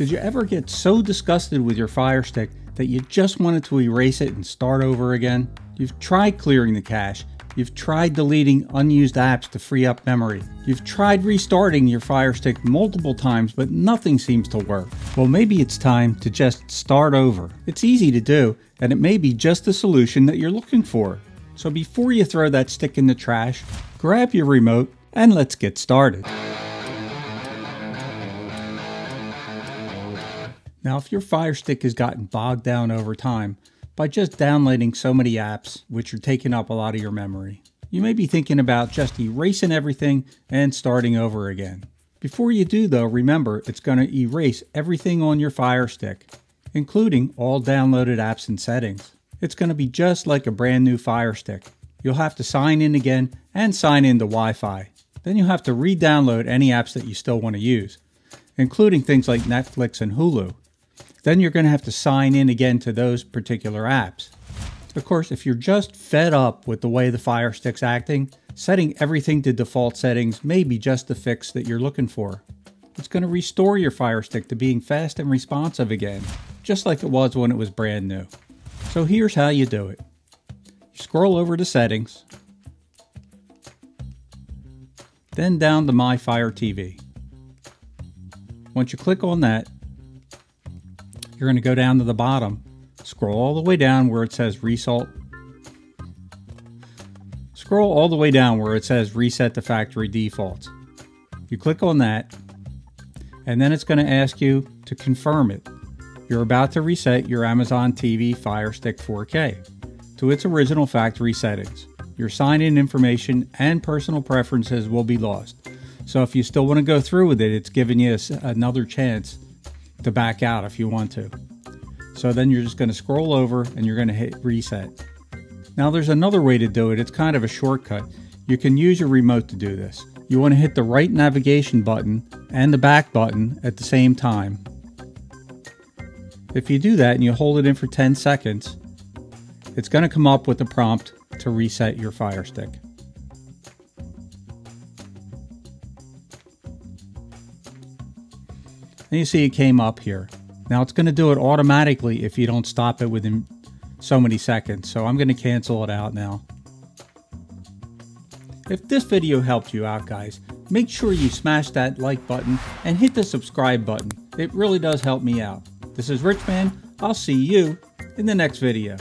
Did you ever get so disgusted with your Fire Stick that you just wanted to erase it and start over again? You've tried clearing the cache. You've tried deleting unused apps to free up memory. You've tried restarting your Fire Stick multiple times, but nothing seems to work. Well, maybe it's time to just start over. It's easy to do, and it may be just the solution that you're looking for. So before you throw that stick in the trash, grab your remote and let's get started. Now, if your Fire Stick has gotten bogged down over time by just downloading so many apps, which are taking up a lot of your memory, you may be thinking about just erasing everything and starting over again. Before you do though, remember it's going to erase everything on your Fire Stick, including all downloaded apps and settings. It's going to be just like a brand new Fire Stick. You'll have to sign in again and sign in to Wi-Fi. Then you'll have to re-download any apps that you still want to use, including things like Netflix and Hulu. Then you're going to have to sign in again to those particular apps. Of course, if you're just fed up with the way the Fire Stick's acting, setting everything to default settings may be just the fix that you're looking for. It's going to restore your Fire Stick to being fast and responsive again, just like it was when it was brand new. So here's how you do it. You scroll over to settings, then down to My Fire TV. Once you click on that, you're going to go down to the bottom, scroll all the way down where it says Result. Scroll all the way down where it says Reset the Factory Defaults. You click on that, and then it's going to ask you to confirm it. You're about to reset your Amazon TV Fire Stick 4K to its original factory settings. Your sign-in information and personal preferences will be lost. So if you still want to go through with it, it's giving you another chance to back out if you want to. So then you're just going to scroll over and you're going to hit reset. Now there's another way to do it. It's kind of a shortcut. You can use your remote to do this. You want to hit the right navigation button and the back button at the same time. If you do that and you hold it in for 10 seconds, it's going to come up with a prompt to reset your Fire Stick. And you see it came up here. Now it's going to do it automatically if you don't stop it within so many seconds. So I'm going to cancel it out now. If this video helped you out guys, make sure you smash that like button and hit the subscribe button. It really does help me out. This is Richman. I'll see you in the next video.